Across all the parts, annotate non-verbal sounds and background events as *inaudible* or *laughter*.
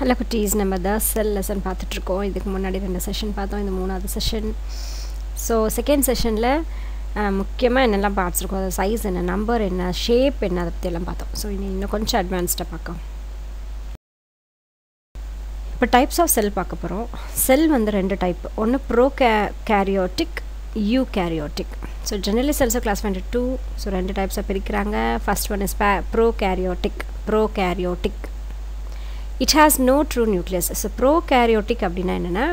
Hello குட்டீஸ் நம்ம தான் செல் லெசன் பார்த்துட்ருக்கோம். இதுக்கு முன்னாடி ரெண்டு செஷன் பார்த்தோம் இது மூணாவது செஷன் ஸோ செகண்ட் செஷனில் முக்கியமாக என்னெல்லாம் பார்ட்ஸ் இருக்கும் அது சைஸ் என்ன நம்பர் என்ன ஷேப் என்ன அதை பற்றியெல்லாம் பார்த்தோம். ஸோ இனி இன்னும் கொஞ்சம் அட்வான்ஸ்டாக பார்க்கலாம். இப்போ டைப்ஸ் ஆஃப் செல் பார்க்க போகிறோம் செல் வந்து ரெண்டு டைப் ஒன்று prokaryotic eukaryotic so generally செல்ஸை கிளாஸ் பண்ணிட்டு டூ ஸோ ரெண்டு டைப்ஸாக பிரிக்கிறாங்க. First one is pay prokaryotic prokaryotic it has no true nucleus so prokaryotic அப்படின்னா என்னென்னா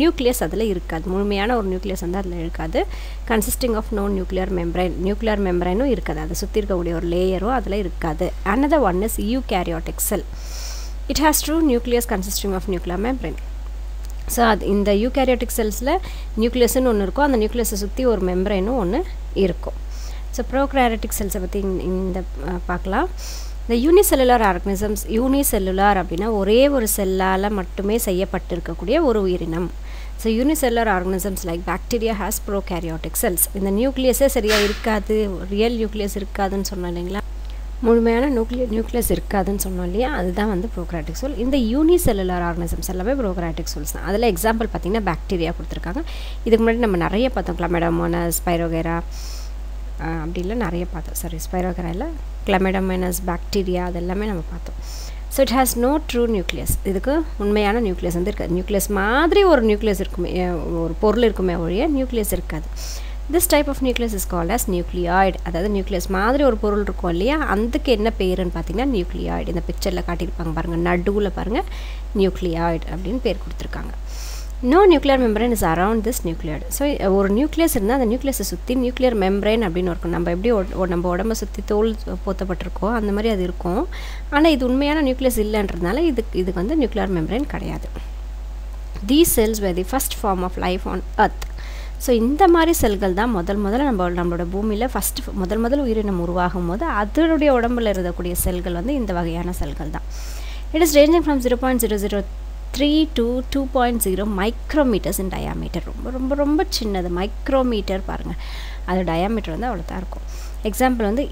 நியூக்ளியஸ் அதில் இருக்காது. முழுமையான ஒரு நியூக்ளியஸ் வந்து அதில் இருக்காது. Consisting of no nuclear membrane nuclear மெம்பரைனும் இருக்காது. அதை சுற்றி இருக்கக்கூடிய ஒரு லேயரும் அதில் இருக்காது. Another one is eukaryotic cell it has true nucleus consisting of nuclear membrane so அது இந்த யூகேரியோட்டிக் செல்ஸில் நியூக்ளியஸ்னு ஒன்று இருக்கும். அந்த நியூக்ளியஸை சுற்றி ஒரு மெம்பரைனும் ஒன்று இருக்கும். ஸோ ப்ரோக்ராரிட்டிக் செல்ஸை பற்றி இந்த பார்க்கலாம். இந்த யூனிசெல்லுலார் ஆர்கனிசம்ஸ் யூனிசெல்லுலார் அப்படின்னா ஒரே ஒரு செல்லால் மட்டுமே செய்யப்பட்டிருக்கக்கூடிய ஒரு உயிரினம். So unicellular organisms like bacteria has prokaryotic cells இந்த நியூக்ளியஸே சரியாக இருக்காது ரியல் நியூக்ளியஸ் இருக்காதுன்னு சொன்னோம் இல்லைங்களா? முழுமையான நியூக்ளிய நியூக்ளியஸ் இருக்காதுன்னு சொன்னோம் இல்லையா? அதுதான் வந்து ப்ரோக்ராட்டிக் சோல் இந்த யூனிசெல்லுலர் ஆர்கனிசம்ஸ் எல்லாமே ப்ரோக்ராட்டிக் சோல்ஸ் தான். அதில் எக்ஸாம்பிள் பார்த்திங்கன்னா பாக்டீரியா கொடுத்துருக்காங்க. இதுக்கு முன்னாடி நம்ம நிறைய பார்த்தோம். கிளமெடமோனஸ் ஸ்பைரோகேரா அப்படி இல்லை நிறைய பார்த்தோம். சாரி ஸ்பைரோகேரா கிளமேடமைனஸ் பாக்டீரியா அது எல்லாமே நம்ம பார்த்தோம். So it has no true nucleus இதுக்கு உண்மையான நியூக்ளியஸ் வந்து இருக்காது. நியூக்ளியஸ் மாதிரி ஒரு நியூக்ளியஸ் இருக்குமே ஒரு பொருள் இருக்குமே ஒழிய நியூக்ளியஸ் இருக்காது. This type of nucleus is called as nucleoid அதாவது நியூக்ளியஸ் மாதிரி ஒரு பொருள் இருக்கும் இல்லையா அதுக்கு என்ன பேருன்னு பார்த்தீங்கன்னா நியூக்ளியாய்டு இந்த பிக்சரில் காட்டியிருப்பாங்க பாருங்கள் நடுவில் பாருங்கள் நியூக்ளியாய்டு அப்படின்னு பேர் கொடுத்துருக்காங்க. No nuclear membrane is around this nuclear so ஒரு நியூக்ளியஸ் இருந்தால் அந்த நியூக்ளியஸை சுற்றி நியூக்ளியர் மெம்பரைன் அப்படின்னு இருக்கும். நம்ம எப்படி நம்ம உடம்பை சுற்றி தோல் போத்தப்பட்டிருக்கோ அந்த மாதிரி அது இருக்கும். ஆனால் இது உண்மையான நியூக்ளியஸ் இல்லைன்றதுனால இதுக்கு இதுக்கு வந்து நியூக்ளியர் மெம்பரேன் கிடையாது. The cells were the first form of life on earth so இந்த மாதிரி செல்கள் தான் முதல் முதல்ல நம்ம நம்மளோட பூமியில் ஃபஸ்ட்டு முதல் முதல் உயிரினம் உருவாகும் போது அதனுடைய உடம்பில் இருக்கக்கூடிய செல்கள் வந்து இந்த வகையான செல்கள் தான். It is ranging from zero point zero zero three to two point zero micrometers in diameter ரொம்ப ரொம்ப ரொம்ப சின்னது. மைக்ரோமீட்டர் பாருங்கள் அது டயாமீட்டர் வந்து அவ்வளோ தான் இருக்கும். எக்ஸாம்பிள் வந்து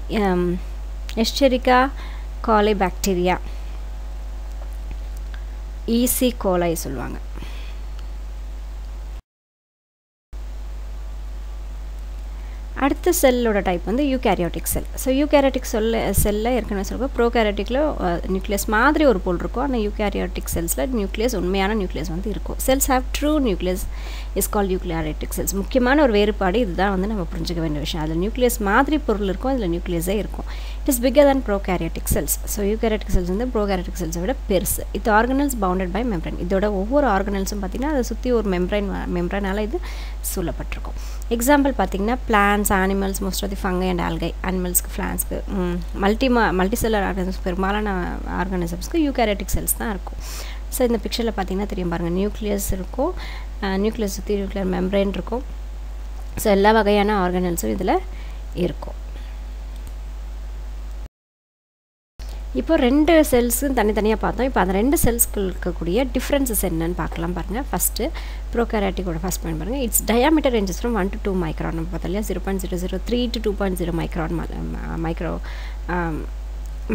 எஸ்டெரிக்கா காலை பாக்டீரியா ஈசி கோலை சொல்லுவாங்க. அடுத்த செல்லோட டைப் வந்து யூகேரியோட்டிக் செல் ஸோ யூகேரியோட்டிக் செல்ல செல்லில் ஏற்கனவே சொல்லுவோம் ப்ரோகேரியோட்டிக்கில் நியூக்ளியஸ் மாதிரி ஒரு பொருள் இருக்கும். ஆனால் யூகேரியோட்டிக் செல்ஸில் நியூக்ளியஸ் உண்மையான நியூக்ளியஸ் வந்து இருக்கும். Cells have true nucleus is call eukaryotic cells முக்கியமான ஒரு வேறுபாடு இதுதான் வந்து நம்ம புரிஞ்சுக்க வேண்டிய விஷயம். அதில் நியூக்ளியஸ் மாதிரி பொருள் இருக்கும் அதில் நியூக்ளியஸே இருக்கும். It is bigger than prokaryotic cells so eukaryotic cells வந்து ப்ரோகேரியோட்டிக் செல்ஸை விட பெருசு. இது ஆர்கனல்ஸ் பவுண்டட் பை மெம்ரைன் இதோட ஒவ்வொரு ஆர்கனல்ஸும் பார்த்திங்கன்னா அதை சுற்றி ஒரு மெம்ரைன் மெம்ரைனால் இது சூழப்பட்டிருக்கும். எக்ஸாம்பிள் பார்த்திங்கன்னா plants animals most of the fungi and algae அனிமல்ஸ்க்கு பிளான்ஸ்க்கு மல்டி மல்டி செல்லர் ஆர்கனிசம்ஸ் பெரும்பாலான ஆர்கானிசம்ஸ்க்கு யூகேரியோட்டிக் செல்ஸ் தான் இருக்கும். ஸோ இந்த பிக்சரில் பார்த்தீங்கன்னா தெரியும் பாருங்கள் நியூக்ளியஸ் இருக்கும் நியூக்ளியஸ் சுற்றி நியூக்ளியர் மெம்ப்ரைன் இருக்கும். ஸோ எல்லா வகையான ஆர்கனல்ஸும் இதில் இருக்கும். இப்போ ரெண்டு செல்ஸும் தனித்தனியாக பார்த்தோம். இப்போ அந்த ரெண்டு செல்ஸ்க்கு இருக்கக்கூடிய டிஃப்ரென்சஸ் என்னன்னு பார்க்கலாம் பாருங்கள் ஃபஸ்ட்டு ப்ரோகேராட்டிக்கோட ஃபஸ்ட் பாயிண்ட் பாருங்கள் its diameter ranges from one to two micron நம்ம பார்த்தோம் இல்லையா? Zero point zero zero three to two point zero micron micro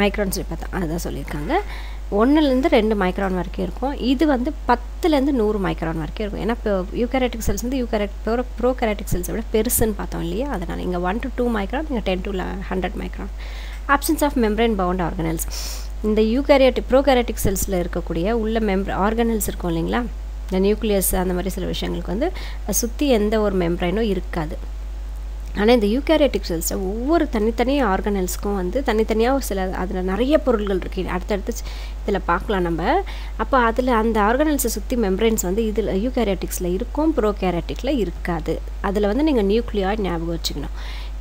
microns பார்த்தா அதுதான் சொல்லியிருக்காங்க. ஒன்றுலேருந்து ரெண்டு மைக்ரான் வரைக்கும் இருக்கும். இது வந்து பத்துலேருந்து நூறு மைக்ரான் வரைக்கும் இருக்கும். ஏன்னா இப்போ யூகேரட்டிக் செல்ஸ் வந்து யூகேரட் ப்ரோ ப்ரோகேரட்டிக் செல்ஸை விட பெருசுன்னு பார்த்தோம் இல்லையா? அதனால் இங்கே ஒன் டு டூ மைக்ரான் இங்கே ten to hundred micron absence of membrane bound organelles இந்த யூகேரியாட்டிக் ப்ரோகேரட்டிக் செல்ஸில் இருக்கக்கூடிய உள்ள மெம்ப்ர ஆர்கனல்ஸ் இருக்கும் இல்லைங்களா? இந்த நியூக்ளியஸ் அந்த மாதிரி சில விஷயங்களுக்கு வந்து சுற்றி எந்த ஒரு மெம்ப்ரைனும் இருக்காது. ஆனால் இந்த யூகேரியாட்டிக் செல்ஸில் ஒவ்வொரு தனித்தனி ஆர்கனல்ஸ்க்கும் வந்து தனித்தனியாக சில அதில் நிறைய பொருள்கள் இருக்குது அடுத்தடுத்து இதில் பார்க்கலாம் நம்ம. அப்போ அதில் அந்த ஆர்கனல்ஸை சுற்றி மெம்ப்ரைன்ஸ் வந்து இதில் யூகேரியாட்டிக்ஸில் இருக்கும் ப்ரோகேரியாட்டிக்கில் இருக்காது. அதில் வந்து நீங்கள் நியூக்ளியாய்ட் ஞாபகம் வச்சுக்கணும்.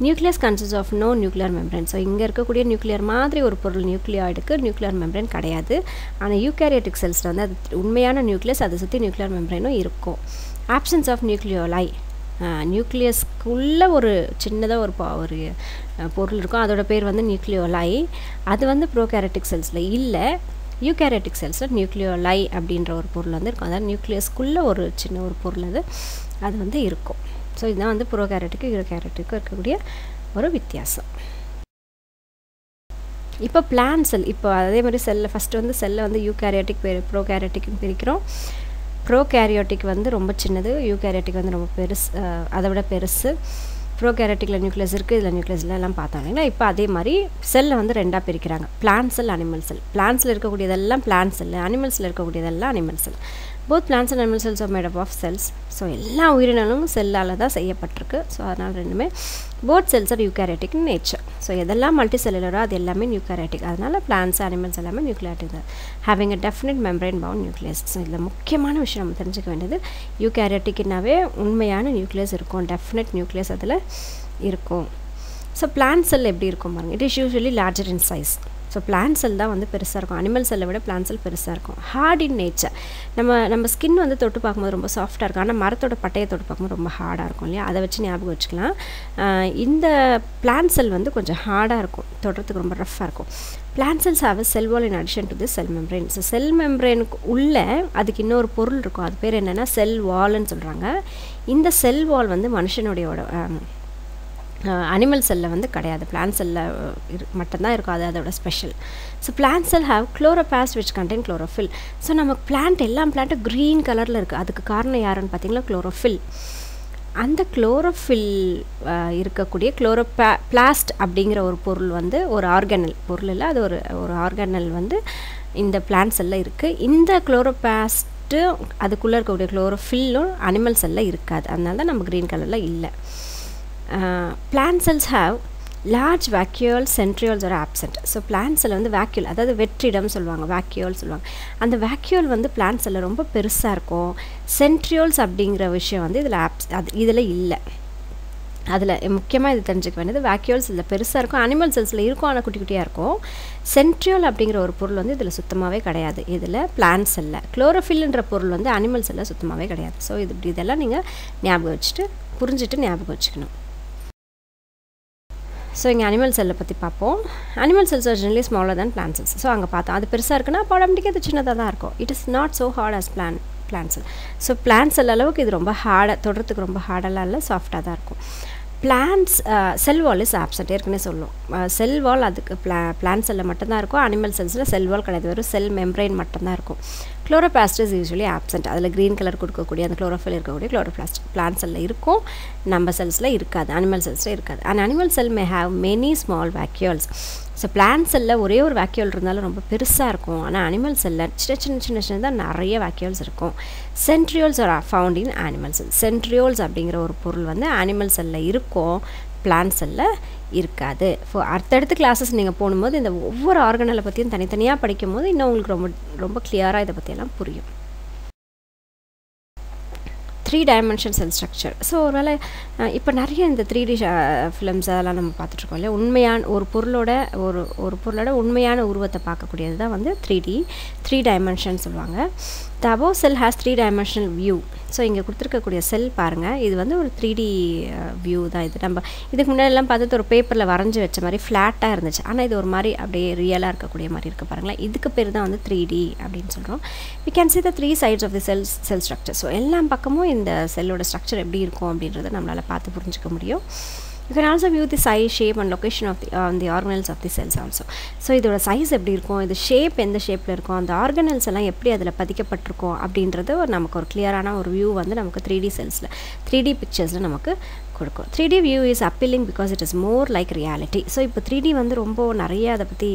Nucleus consists of no nuclear membrane so இங்கே இருக்கக்கூடிய நியூக்ளியர் மாதிரி ஒரு பொருள் நியூக்ளியாய்டுக்கு நியூக்ளியர் மெம்ப்ரைன் கிடையாது. ஆனால் யூகேரியாட்டிக் செல்ஸில் வந்து அது உண்மையான நியூக்ளியஸ் அதை சுற்றி நியூக்ளியர் மெம்ப்ரைனும் இருக்கும். ஆப்சன்ஸ் ஆஃப் நியூக்ளியோலை நியூக்ளியஸ்க்குள்ளே ஒரு சின்னதாக ஒரு ஒரு பொருள் இருக்கும். அதோட பேர் வந்து நியூக்ளியோலாய் அது வந்து ப்ரோகேரட்டிக் செல்ஸில் இல்லை. யூகேரட்டிக் செல்ஸில் நியூக்ளியோலை அப்படின்ற ஒரு பொருள் வந்து இருக்கும். அதாவது நியூக்ளியஸ்க்குள்ளே ஒரு சின்ன ஒரு பொருள் அது. அது வந்து இருக்கும். ஸோ இதுதான் வந்து ப்ரோகேரட்டுக்கு யூரோகேரட்டுக்கும் இருக்கக்கூடிய ஒரு வித்தியாசம். இப்போ பிளான் செல் இப்போ அதே மாதிரி செல்லை ஃபஸ்ட்டு வந்து செல்லை வந்து யூ கேரியாட்டிக் ப்ரோ கேரியாட்டிக்னு பிரிக்கிறோம். ப்ரோ கேரியோட்டிக் வந்து ரொம்ப சின்னது யூ கேரியோட்டிக் வந்து ரொம்ப பெருசு அதை விட பெருசு. ப்ரோ கேரட்டிக்கில் நியூக்ளியஸ் இருக்குது இதில் நியூக்ளியஸில் எல்லாம் பார்த்தோம் இல்லைங்களா இப்போ அதே மாதிரி செல்லை வந்து ரெண்டாக பிரிக்கிறாங்க. Plant cell animal cell. பிளான்ஸில் இருக்கக்கூடியதெல்லாம் பிளான் செல் அனிமல்ஸில் இருக்கக்கூடியதெல்லாம் animal cell. Both plants and animal cells are made up of cells so எல்லா உயிரினங்களும் செல்லால் தான் செய்யப்பட்டிருக்கு. ஸோ அதனால் ரெண்டுமே both cells are eukaryotic nature so எதெல்லாம் மல்டி செல்லுலரோ அது எல்லாமே நியூகேரட்டிக் அதனால் பிளான்ஸ் அனிமல்ஸ் எல்லாமே நியூக்ளியாட்டிக் தான். Having a definite membrane bound nucleus so இதில் முக்கியமான விஷயம் நம்ம தெரிஞ்சுக்க வேண்டியது யூகேரட்டிக்னாவே உண்மையான நியூக்ளியஸ் இருக்கும். டெஃபினட் நியூக்ளியஸ் அதில் இருக்கும். ஸோ பிளான்ட் செல் எப்படி இருக்கும் பாருங்கள் it is usually larger in size so plant cell தான் வந்து பெருசாக இருக்கும். அனிமல் செல்லை விட பிளான் செல் பெருசாக இருக்கும். ஹார்ட் இன் நேச்சர் நம்ம நம்ம ஸ்கின் வந்து தொட்டு பார்க்கும்போது ரொம்ப சாஃப்டாக இருக்கும். ஆனால் மரத்தோட பட்டையை தொட்டு பார்க்கும்போது ரொம்ப ஹார்டாக இருக்கும் இல்லையா? அதை வச்சு ஞாபகம் வச்சுக்கலாம். இந்த பிளான் செல் வந்து கொஞ்சம் ஹார்டாக இருக்கும். தொடுறதுக்கு ரொம்ப ரஃப்பாக இருக்கும். Plant cells have cell wall in addition to the cell membrane so cell மெம்ப்ரெயினுக்கு உள்ளே அதுக்கு இன்னொரு பொருள் இருக்கும். அது பேர் என்னென்னா செல் வால்னு சொல்கிறாங்க இந்த செல் வால் வந்து மனுஷனுடையோட அனிமல் செல்லில் வந்து கிடையாது. பிளான் செல்லில் இரு மட்டும்தான் இருக்கும். அது அதோட special so plant cell have chloroplast which contain chlorophyll so நம்ம பிளான்ட் எல்லா பிளான்ட்டும் க்ரீன் கலரில் இருக்குது அதுக்கு காரணம் யாருன்னு பார்த்தீங்கன்னா குளோரோஃபில் அந்த குளோரோஃபில் இருக்கக்கூடிய குளோரோபா பிளாஸ்ட் அப்படிங்கிற ஒரு பொருள் வந்து ஒரு ஆர்கனல் பொருள் இல்லை அது ஒரு ஒரு ஆர்கனல் வந்து இந்த பிளான்ட் செல்லில் இருக்குது இந்த குளோரோபாஸ்ட்டு அதுக்குள்ளே இருக்கக்கூடிய குளோரோஃபில்லும் அனிமல் செல்லில் இருக்காது. அதனால தான் நம்ம க்ரீன் கலரில் இல்லை. Plant cells have large vacuole centrioles are absent so plant வந்து வேக்யூல் அதாவது வெற்றிடம் சொல்லுவாங்க வேக்யூல் சொல்லுவாங்க. அந்த வேக்யூல் வந்து பிளான்ட் ரொம்ப பெருசாக இருக்கும். சென்ட்ரியோல்ஸ் அப்படிங்கிற விஷயம் வந்து இதில் ஆப்ஸ் அது இதில் இல்லை. அதில் முக்கியமாக இது தெரிஞ்சுக்க வேண்டியது வேக்யூல்ஸ் இதில் பெருசாக இருக்கும் அனிமல் செல்ஸில் இருக்கும் ஆனால் குட்டி குட்டியாக இருக்கும். சென்ட்ரியோல் அப்படிங்கிற ஒரு பொருள் வந்து இதில் சுத்தமாகவே கிடையாது. இதில் பிளான்ட் இல்லை குளோரோஃபில்ன்ற பொருள் வந்து அனிமல் எல்லாம் சுத்தமாகவே கிடையாது. ஸோ இது இப்படி இதெல்லாம் நீங்கள் ஞாபகம் வச்சுட்டு புரிஞ்சுட்டு ஞாபகம் வச்சுக்கணும். ஸோ இங்கே அனிமல் செல்லை பற்றி பார்ப்போம். Animal cells are generally smaller than plant cells so அங்கே பார்த்தோம் அது பெருசாக இருக்குன்னா அப்போ ஆட்டோமேட்டிக்காக அது சின்னதாக தான் இருக்கும். It is not so hard as plant plant cell so plant cell அளவுக்கு இது ரொம்ப ஹார்டாக தொடுறதுக்கு ரொம்ப ஹார்டெல்லாம் இல்லை சாஃப்டாக தான் இருக்கும். Plants cell wall is absent ஏற்கனவே சொல்லும். செல் வால் அதுக்கு பிளா பிளான் செல்லில் மட்டும்தான் இருக்கும். அனிமல் செல்ஸில் செல் வால் கிடையாது. வெறும் செல் மெம்ப்ரைன் மட்டும்தான் இருக்கும். குளோரோபிளாஸ்ட் இஸ் யூஸ்வலி ஆப்சண்ட் அதில் க்ரீன் கலர் கொடுக்கக்கூடிய அந்த குளோரோஃபில் இருக்கக்கூடிய குளோரோபிளாஸ்ட் பிளான் செல்லில் இருக்கும். நம்ம செல்ஸில் இருக்காது. அனிமல் செல்ஸில் இருக்காது. And animal cell may have many small vacuoles so plant செல்லில் ஒரே ஒரு வேக்யூல் இருந்தாலும் ரொம்ப பெருசாக இருக்கும். ஆனால் அனிமல் செல்லில் சின்ன சின்ன சின்ன சின்னதாக நிறைய வேக்யூல்ஸ் இருக்கும். Centrioles are found in animal cell centrioles அப்படிங்கிற ஒரு பொருள் வந்து அனிமல் செல்லில் இருக்கும். பிளான்ஸ் எல்லாம் இருக்காது. ஸோ அடுத்தடுத்த கிளாஸஸ் நீங்கள் போகும்போது இந்த ஒவ்வொரு ஆர்கனலை பற்றியும் தனித்தனியாக படிக்கும் போது இன்னும் உங்களுக்கு ரொம்ப ரொம்ப கிளியராக இதை பற்றியெல்லாம் புரியும். Three dimension cell structure so ஒரு வேலை இப்போ நிறைய இந்த த்ரீ டி ஃபிலிம்ஸ் அதெல்லாம் நம்ம பார்த்துட்ருக்கோம் இல்லையா? உண்மையான ஒரு பொருளோட ஒரு ஒரு பொருளோட உண்மையான உருவத்தை பார்க்கக்கூடியது தான் வந்து த்ரீ டி த்ரீ டைமென்ஷன் சொல்லுவாங்க. தபோ cell has three dimensional view so இங்கே கொடுத்துருக்கக்கூடிய செல் பாருங்கள் இது வந்து ஒரு த்ரீ டி வியூ தான் இது. நம்ம இதுக்கு முன்னாடிலாம் பார்த்துட்டு ஒரு பேப்பரில் வரைஞ்சி வச்ச மாதிரி ஃப்ளாட்டாக இருந்துச்சு. ஆனால் இது ஒரு மாதிரி அப்படியே ரியலாக இருக்கக்கூடிய மாதிரி இருக்குது பாருங்களேன். இதுக்கு பேர் தான் வந்து த்ரீ டி அப்படின்னு சொல்கிறோம் we can see the three sides of the cell cell structure so எல்லா பக்கமும் இந்த செல்லோட ஸ்ட்ரக்சர் எப்படி இருக்கும் அப்படின்றத நம்மளால் பார்த்து புரிஞ்சுக்க முடியும். You can also view the size shape and location of the the organelles of the cells also so இதோட சைஸ் எப்படி இருக்கும்? இது ஷேப் எந்த ஷேப்பில் இருக்கும்? அந்த ஆர்கனல்ஸ் எல்லாம் எப்படி அதில் பதிக்கப்பட்டிருக்கும்? அப்படின்றது ஒரு நமக்கு ஒரு கிளியரான ஒரு வியூ வந்து நமக்கு த்ரீ டி செல்ஸில் த்ரீ டி பிக்சர்ஸில் நமக்கு கொடுக்கும். Three D view is appealing because it is more like reality so இப்போ த்ரீ டி வந்து ரொம்ப நிறைய அதை பற்றி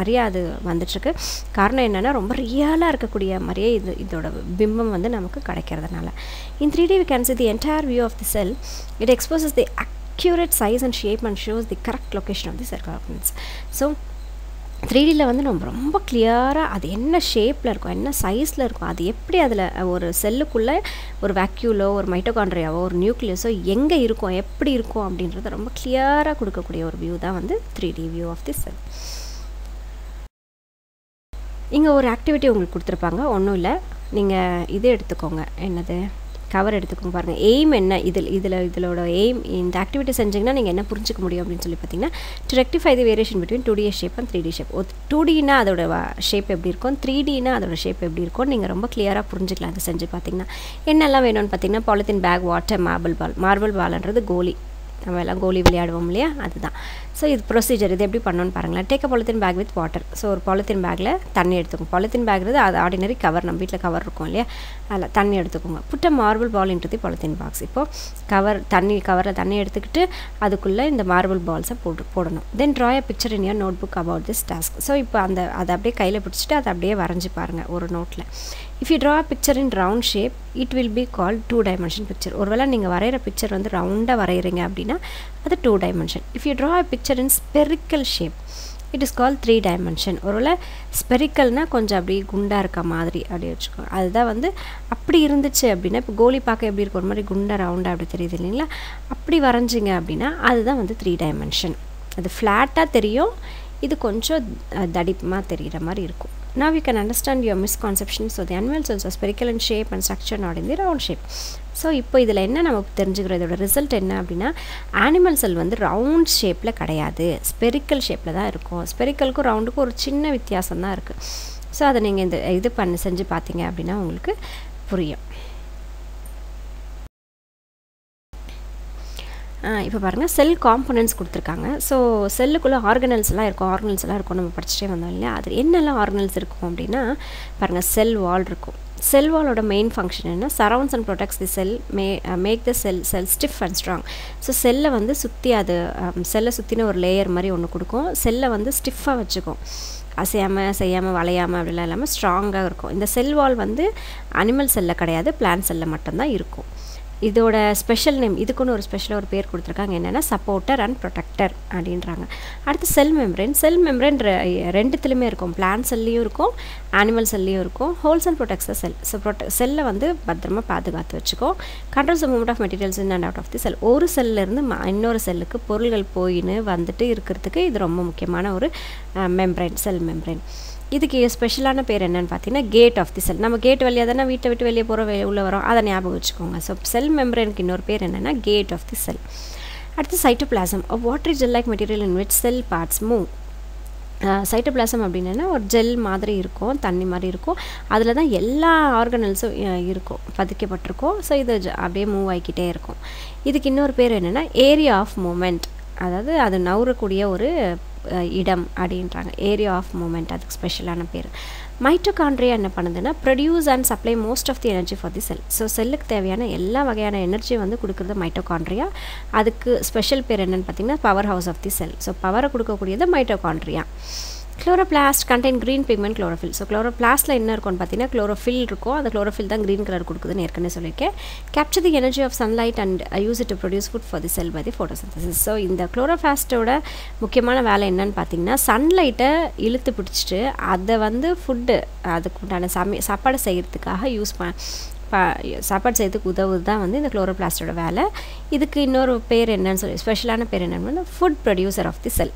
நிறையா அது வந்துட்டுருக்கு. காரணம் என்னென்னா ரொம்ப ரியலாக இருக்கக்கூடிய மாதிரியே இது இதோட பிம்பம் வந்து நமக்கு கிடைக்கிறதுனால. In three D we can see the entire view of the cell it exposes the act accurate size and shape and the the correct location the circle ornaments. So three டியில் வந்து நம்ம ரொம்ப கிளியராக அது என்ன ஷேப்பில் இருக்கும் என்ன சைஸில் இருக்கும் அது எப்படி அதில் ஒரு செல்லுக்குள்ளே ஒரு வேக்யூலோ ஒரு மைட்டோகாண்ட்ரியாவோ ஒரு நியூக்ளியஸோ எங்கே இருக்கும் எப்படி இருக்கும் அப்படின்றத ரொம்ப கிளியராக கொடுக்கக்கூடிய ஒரு வியூ தான் வந்து three D view of the cell இங்கே ஒரு ஆக்டிவிட்டி உங்களுக்கு கொடுத்துருப்பாங்க. ஒன்றும் இல்லை. நீங்கள் இது எடுத்துக்கோங்க. என்னது? கவர் எடுத்துக்கோங்க பாருங்கள் எய்ம் என்ன? இதில் இதில் இதோட எய்ம் இந்த ஆக்டிவிட்டி செஞ்சிங்கன்னா நீங்கள் என்ன புரிஞ்சிக்க முடியும் அப்படின்னு சொல்லி பார்த்தீங்கன்னா to rectify the variation between two D shape and three D shape two Tina அதோட ஷேப் எப்படி இருக்கும்? த்ரீ டினா அதோட ஷேப் எப்படி இருக்கும்? நீங்கள் ரொம்ப கிளியராக புரிஞ்சிக்கலாம் அதை செஞ்சு பார்த்தீங்கன்னா. என்னெல்லாம் வேணும்னு பார்த்தீங்கன்னா polythene bag water marble ball marble பால்ன்றது கோலி. நம்ம எல்லாம் கோலி விளையாடுவோம் இல்லையா? அதுதான். ஸோ இது ப்ரொசீஜர் இது எப்படி பண்ணணும்னு பாருங்களேன். Take a polythene bag with water so ஒரு பாலித்தீன் பேக்கில் தண்ணி எடுத்துக்கோங்க. பாலித்தீன் பேக்றது அது ஆர்டினரி கவர் நம்ம வீட்டில் கவர் இருக்கும் இல்லையா? அதில் தண்ணி எடுத்துக்கோங்க. புட்ட மார்பிள் பால் இன்றது பாலித்தீன் பாக்ஸ் இப்போது கவர் தண்ணி கவரில் தண்ணி எடுத்துக்கிட்டு அதுக்குள்ளே இந்த மார்பிள் பால்ஸை போட்டு போடணும். Then draw a picture in your notebook about this task so இப்போ அந்த அதை அப்படியே கையில் பிடிச்சிட்டு அதை அப்படியே வரைஞ்சி பாருங்கள் ஒரு நோட்டில் if you draw picture in round shape it will be call two dimension picture ஒருவேளை நீங்கள் வரைகிற பிக்சர் வந்து ரவுண்டாக வரைகிறீங்க அப்படின்னா அது two dimension if you draw picture in spherical shape it is call three dimension ஒருவேளை ஸ்பெரிக்கல்னால் கொஞ்சம் அப்படி குண்டாக இருக்க மாதிரி அப்படி வச்சுக்கோங்க அதுதான் வந்து அப்படி இருந்துச்சு அப்படின்னா இப்போ கோலி பார்க்க எப்படி இருக்கும் ஒரு மாதிரி குண்டாக ரவுண்டாக அப்படி தெரியுது இல்லைங்களா? அப்படி வரைஞ்சிங்க அப்படின்னா அதுதான் வந்து த்ரீ டைமென்ஷன் அது ஃப்ளாட்டாக தெரியும் இது கொஞ்சம் தடிப்பமாக தெரிகிற மாதிரி இருக்கும். Now you can understand your misconception. So the animal cells are spherical in shape and structure not in the round shape. So இப்போ இதில் என்ன நமக்கு தெரிஞ்சுக்கிறோம்? இதோட ரிசல்ட் என்ன அப்படின்னா ஆனிமல் செல் வந்து ரவுண்ட் ஷேப்பில் கிடையாது. ஸ்பெரிக்கல் ஷேப்பில் தான் இருக்கும். ஸ்பெரிக்கலுக்கும் ரவுண்டுக்கும் ஒரு சின்ன வித்தியாசம் தான் இருக்குது ஸோ அதை நீங்கள் இந்த இது பண்ணி செஞ்சு பார்த்தீங்க அப்படின்னா உங்களுக்கு புரியும். இப்போ பாருங்கள் செல் காம்பனன்ட்ஸ் கொடுத்துருக்காங்க. ஸோ செல்லுக்குள்ளே ஆர்கனல்ஸ்லாம் இருக்கும் ஆர்கனல்ஸ்லாம் இருக்கும் நம்ம படிச்சுட்டே வந்தோம் இல்லையா? அது என்னெல்லாம் ஆர்கனல்ஸ் இருக்கும் அப்படின்னா பாருங்கள் செல் வால் இருக்கும். செல் வாலோட மெயின் ஃபங்க்ஷன் என்ன? Surrounds and protects the cell may make the cell cell stiff and strong so செல்லை வந்து சுற்றி அது um, செல்லை சுற்றின ஒரு லேயர் மாதிரி ஒன்று கொடுக்கும். செல்லை வந்து ஸ்டிஃபாக வச்சுக்கும். அசையாமல் செய்யாமல் வளையாமல் அப்படிலாம் இல்லாமல் ஸ்ட்ராங்காக இருக்கும். இந்த செல் வால் வந்து அனிமல் செல்லில் கிடையாது பிளான் செல்லில் மட்டும்தான் இருக்கும். இதோட ஸ்பெஷல் நேம் இதுக்குன்னு ஒரு ஸ்பெஷலாக ஒரு பேர் கொடுத்துருக்காங்க. என்னென்னா சப்போர்ட்டர் அண்ட் ப்ரொடெக்டர் அப்படின்றாங்க. அடுத்து செல் மெம்ரேன் செல் மெம்ரேன் ரெண்டுத்துலேயுமே இருக்கும். பிளான்ட் செல்லையும் இருக்கும் ஆனிமல் செல்லையும் இருக்கும். Holds and protects cell so protect செல்லை வந்து பத்திரமா பாதுகாத்து வச்சுக்கோ. Controls the movement of materials in and out of the cell ஒரு செல்லேருந்து இன்னொரு செல்லுக்கு பொருள்கள் போயின்னு வந்துட்டு இருக்கிறதுக்கு இது ரொம்ப முக்கியமான ஒரு மெம்ரேன் செல் மெம்ரேன் இதுக்கு ஸ்பெஷலான பேர் என்னென்னு பார்த்தீங்கன்னா கேட் ஆஃப் தி செல் நம்ம கேட் வழியாக தானே வீட்டை விட்டு வெளியே போகிற உள்ளே வரோம். அதை ஞாபகம் வச்சுக்கோங்க. ஸோ செல் மெம்பரனுக்கு இன்னொரு பேர் என்னென்னா கேட் ஆஃப் தி செல் அடுத்து cytoplasm water gel like material in which cell parts move cytoplasm அப்படின்னா ஒரு ஜெல் மாதிரி இருக்கும் தண்ணி மாதிரி இருக்கும். அதில் தான் எல்லா ஆர்கனல்ஸும் இருக்கும் பதிக்கப்பட்டிருக்கும். ஸோ இது அப்படியே மூவ் ஆகிக்கிட்டே இருக்கும். இதுக்கு இன்னொரு பேர் என்னென்னா ஏரியா ஆஃப் மூமெண்ட் அதாவது அது நவுறக்கூடிய ஒரு இடம் அப்படின்றாங்க. ஏரியா ஆஃப் மூமெண்ட் அதுக்கு ஸ்பெஷலான பேர். மைட்டோகாண்ட்ரியா என்ன பண்ணுதுன்னா produce and supply most of the energy for the cell so செல்லுக்கு தேவையான எல்லா வகையான எனர்ஜி வந்து கொடுக்குறது மைட்டோகாண்ட்ரியா அதுக்கு ஸ்பெஷல் பேர் என்னென்னு பார்த்தீங்கன்னா powerhouse of the cell so பவரை கொடுக்கக்கூடியது mitochondria chloroplast contain green pigment chlorophyll so குளோரோபிளாஸ்ட்டில் என்ன இருக்கும்னு பார்த்தீங்கன்னா குளோரோஃபில் இருக்கும். அந்த குளோரோஃபில் தான் க்ரீன் கலர் கொடுக்குதுன்னு ஏற்கனவே சொல்லியிருக்கேன். Capture the energy of sunlight and use it to produce food for the cell by the photosynthesis so இந்த குளோரோஃபாஸ்ட்டோட முக்கியமான வேலை என்னன்னு பார்த்தீங்கன்னா சன்லைட்டை இழுத்து பிடிச்சிட்டு அதை வந்து ஃபுட்டு அதுக்கு உண்டான சமை சாப்பாடு செய்கிறதுக்காக யூஸ் ப பா சாப்பாடு செய்யறதுக்கு உதவுது தான் வந்து இந்த குளோரோபிளாஸ்டோட வேலை. இதுக்கு இன்னொரு பேர் என்னன்னு சொல்லி ஸ்பெஷலான பேர் என்னன்னு food producer of the cell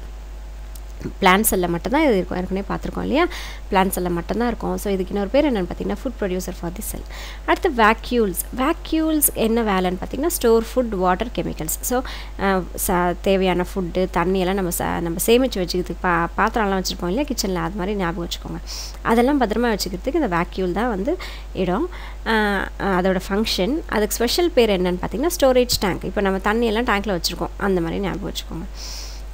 plant செல்லில் மட்டும்தான் இது இருக்கும். ஏற்கனவே பார்த்துருக்கோம் இல்லையா? பிளான் செல்லில் மட்டும்தான் இருக்கும். ஸோ இதுக்கு இன்னொரு பேர் என்னென்னு பார்த்தீங்கன்னா food producer for the cell அடுத்து வேக்யூல்ஸ் வேக்யூல்ஸ் என்ன வேலைன்னு பார்த்தீங்கன்னா store food water chemicals so ச தேவையான ஃபுட்டு தண்ணியெல்லாம் நம்ம ச நம்ம சேமித்து வச்சுக்கிறதுக்கு பா பாத்திரம்லாம் வச்சுருப்போம் இல்லையா? கிச்சனில் அது மாதிரி ஞாபகம் வச்சுக்கோங்க. அதெல்லாம் பத்திரமா வச்சுக்கிறதுக்கு இந்த வேக்யூல் தான் வந்து இடம். அதோட ஃபங்க்ஷன் அதுக்கு ஸ்பெஷல் பேர் என்னென்னு பார்த்தீங்கன்னா ஸ்டோரேஜ் டேங்க் இப்போ நம்ம தண்ணியெல்லாம் டேங்க்கில் வச்சுருக்கோம். அந்த மாதிரி ஞாபகம் வச்சுக்கோங்க.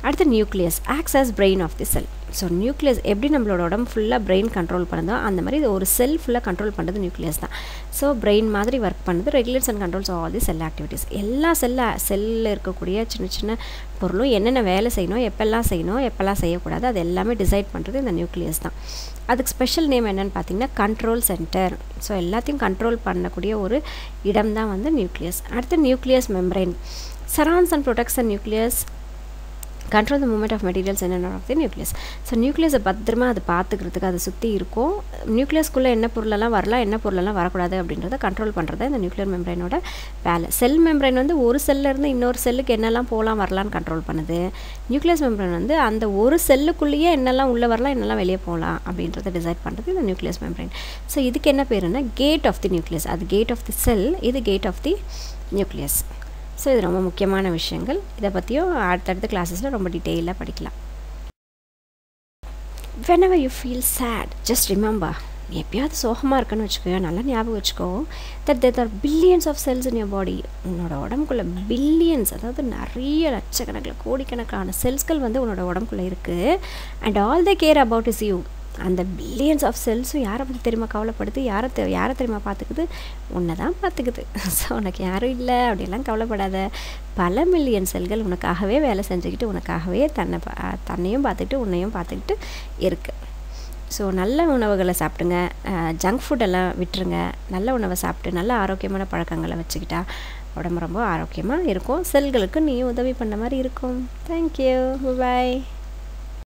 அடுத்து nucleus acts brain of the cell so nucleus எப்படி நம்மளோட உடம்பு ஃபுல்லாக பிரெயின் கண்ட்ரோல் பண்ணுதோ அந்த மாதிரி இது ஒரு செல் ஃபுல்லாக கண்ட்ரோல் பண்ணுறது நியூக்ளியஸ் தான். ஸோ பிரெயின் மாதிரி ஒர்க் பண்ணுது regulates and controls all the cell activities எல்லா செல்ல செல்லில் இருக்கக்கூடிய சின்ன சின்ன பொருளும் என்னென்ன வேலை செய்யணும் எப்பெல்லாம் செய்யணும் எப்பெல்லாம் செய்யக்கூடாது அது எல்லாமே டிசைட் பண்ணுறது இந்த நியூக்ளியஸ் தான். அதுக்கு ஸ்பெஷல் நேம் என்னென்னு பார்த்தீங்கன்னா கண்ட்ரோல் சென்டர் ஸோ எல்லாத்தையும் கண்ட்ரோல் பண்ணக்கூடிய ஒரு இடம் தான் வந்து நியூக்ளியஸ் அடுத்து nucleus membrane surrounds and protects nucleus control the movement of materials என்ன ஆஃப் தி நியூக்ளியஸ் ஸோ நியூக்ளியஸை பத்திரமா அதை பார்த்துக்கிறதுக்கு அதை சுற்றி இருக்கும். நியூக்ளியஸ்க்குள்ளே என்ன பொருளெல்லாம் வரலாம் என்ன பொருளெல்லாம் வரக்கூடாது அப்படின்றத கண்ட்ரோல் பண்ணுறது இந்த நியூக்ளியர் மெம்பரைனோட வேலை. செல் மெம்பரைன் வந்து ஒரு செல்லேருந்து இன்னொரு செல்லுக்கு என்னெல்லாம் போகலாம் வரலான்னு கண்ட்ரோல் பண்ணுது. நியூக்ளியஸ் மெம்பரைன் வந்து அந்த ஒரு செல்லுக்குள்ளேயே என்னெல்லாம் உள்ளே வரலாம் என்னெல்லாம் வெளியே போகலாம் அப்படின்றத டிசைட் பண்ணுறது இந்த நியூக்ளியஸ் மெம்பரைன் ஸோ இதுக்கு என்ன பேருன்னா கேட் ஆஃப் தி நியூக்ளியஸ் அது கேட் ஆஃப் தி செல் இது gate of the nucleus so இது ரொம்ப முக்கியமான விஷயங்கள். இதை பற்றியும் அடுத்தடுத்த கிளாஸஸில் ரொம்ப டீட்டெயிலாக படிக்கலாம். When you feel sad just remember எப்பயாவது சோகமாக இருக்குன்னு வச்சுக்கோ நல்லா ஞாபகம் வச்சுக்கோ that there are billions of cells in your body உன்னோட உடம்புக்குள்ளே பில்லியன்ஸ் அதாவது நிறைய லட்சக்கணக்கில் கோடிக்கணக்கான செல்ஸ்கள் வந்து உன்னோட உடம்புக்குள்ளே இருக்குது and all the care about is you அந்த பில்லியன்ஸ் ஆஃப் செல்ஸும் யாரை பற்றி தெரியுமா கவலைப்படுது? யாரை தெ யாரை தெரியுமா பார்த்துக்குது? உன்னை தான் பார்த்துக்குது. *laughs* ஸோ உனக்கு யாரும் இல்லை அப்படிலாம் கவலைப்படாத. பல மில்லியன் செல்கள் உனக்காகவே வேலை செஞ்சுக்கிட்டு உனக்காகவே தன்னை பா தன்னையும் பார்த்துக்கிட்டு உன்னையும் பார்த்துக்கிட்டு இருக்குது ஸோ நல்ல உணவுகளை சாப்பிடுங்க. ஜங்க் ஃபுட்டெல்லாம் விட்டுருங்க. நல்ல உணவை சாப்பிட்டு நல்ல ஆரோக்கியமான பழக்கங்களை வச்சுக்கிட்டா உடம்பு ரொம்ப ஆரோக்கியமாக இருக்கும். செல்களுக்கு நீயும் உதவி பண்ண மாதிரி இருக்கும். Thank you bye